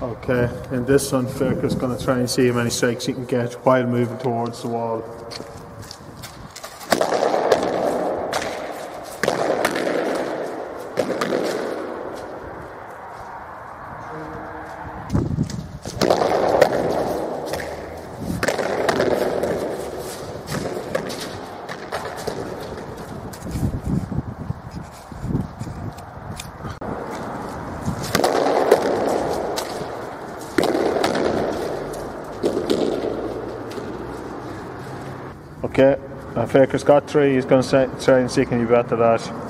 Okay, in this one, Fiachra's going to try and see how many strikes he can get while moving towards the wall. Okay, uh, Fiachra's got three. He's going to try and see can you better that.